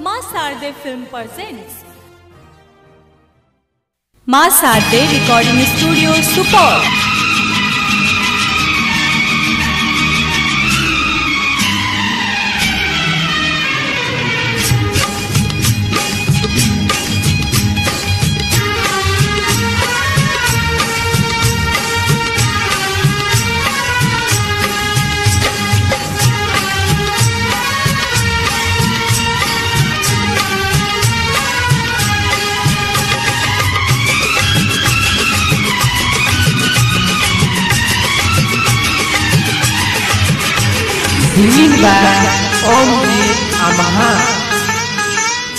माँ शारदे film presents. माँ शारदे recording studio Supaul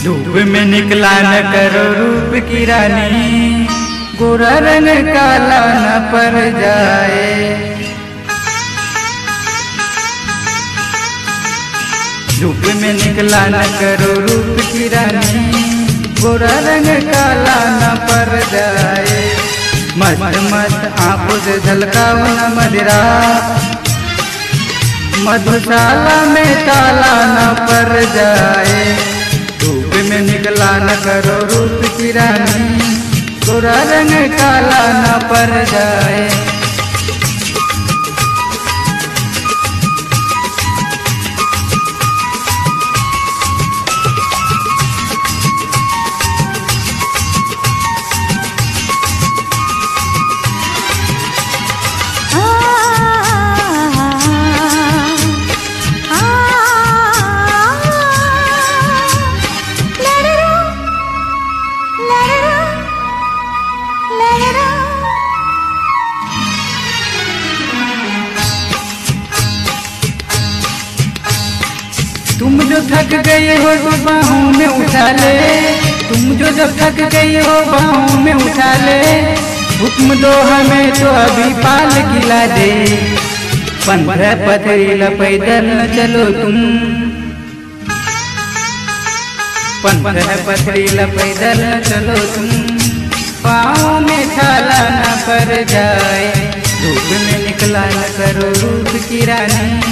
धूप में निकला न करो रूप की रानी। गोरा रंग काला न पर जाए। धूप में निकला न करो रूप की रानी। गोरा रंग काला न पर जाए। मत मत आप से झलकाओ मदिरा। मधुशाला में काला न पड़ जाए। धूप में निकला न करो रूप की रानी। गोरा रंग काला न पड़ जाए। थक गए हो तो बाहों में उठा ले। तुम जो जब थक गई हो, बाहों में उठा ले। हुक्म दो हमें तो अभी पाल खिला दे। पंद्रह पथरीला पैदल न चलो तुम। पंद्रह पथरीला पैदल न चलो तुम। पाँव में छाला न पर जाए। धूप में निकला न करो रूप की रानी।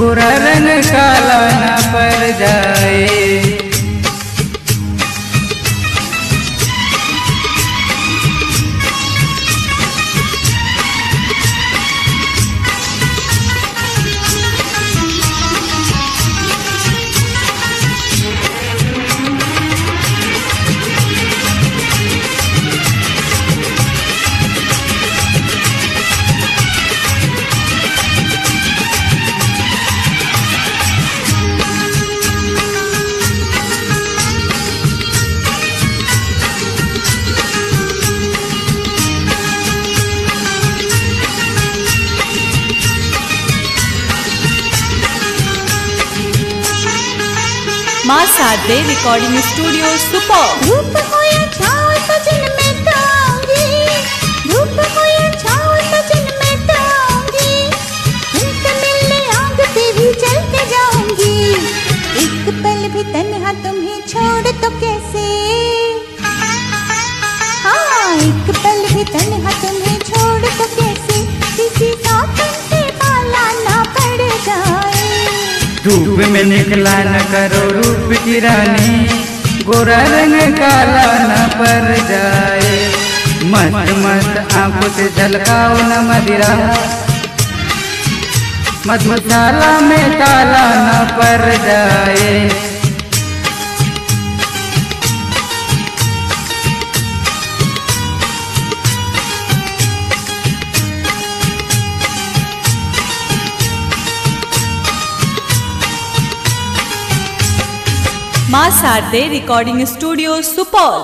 गोरा रंग काला ना पड़ जाए। माँ शारदे रिकॉर्डिंग स्टूडियो सुपौल। तो तो भी जाऊँगी। एक पल भी तुम्हें छोड़ तो कैसे? हाँ एक पल भी तन्हा तुम्हें धूप में निकला न करो रूप की रानी। गोरा रंग काला न पर जाए। मस्त मस्त आँखों से झलकाओ न मदिरा। मधुशाला में ताला न पर जाए। माँ शारदे रिकॉर्डिंग स्टूडियो सुपौल